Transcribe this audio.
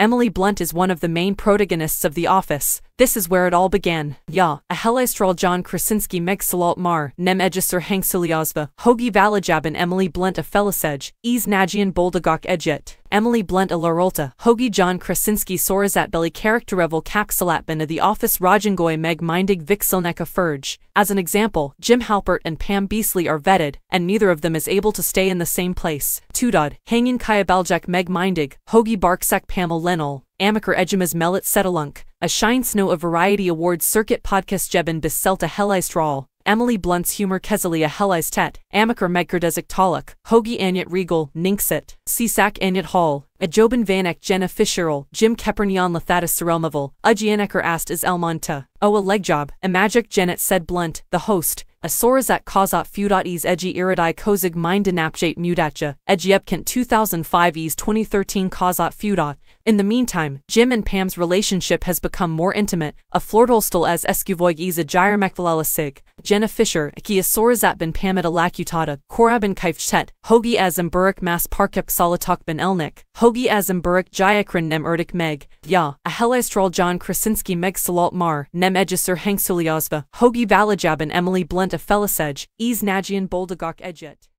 Emily Blunt is one of the main protagonists of The Office. This is where it all began. Ja, a helistral John Krasinski meg salalt mar, nem egisur hang hogi valajaban Emily Blunt a felicej, ease nagian boldagok edjet. Emily Blunt a larolta, hogi John Krasinski sorazat belly characterevel kapsalatban of the office Rajangoy meg mindig vixelneka furge. As an example, Jim Halpert and Pam Beesly are vetted, and neither of them is able to stay in the same place. Tudod, hangin kayabaljak meg mindig, hogi barksek pamel lenol, amaker ejimas melit setalunk, a shine snow of variety awards circuit podcast jeben bis selta helaistral, Emily Blunt's humor Kezalia Helais Tet, Amaker Megkerdezek Taluk, Hoagie Anyat Regal, Ninksit, Cisac Anyat Hall, Ajoban Vanek Jenna Fisherol, Jim Kepernion Lathatus Serelmavel, Ujianeker asked is Elmonta, Oh a leg job, Imagic Janet said Blunt, the host, Asorazat Kazat Feudat Edgy Iridai Kozig Mindinapjate Mudatja, Edgyepkent 2005 Ease 2013 Kazat Feudot. In the meantime, Jim and Pam's relationship has become more intimate, a flortolstal as Eskuvoig a Sig, Jenna Fischer, Akia Sorazat bin Pamit Alakutata, Korabin Kaifchet, Hogi Azimburik Mas Parkep Salatok bin Elnik, Hogi Azimburik Jayakrin Nem Erdik Meg, Ya, a Helistral John Krasinski Meg Salalt Mar, Nem Egisur Hengsuliozva, Hogi Valajabin Emily Blunt a Felicej, Ease Nagian Boldagok Edjet.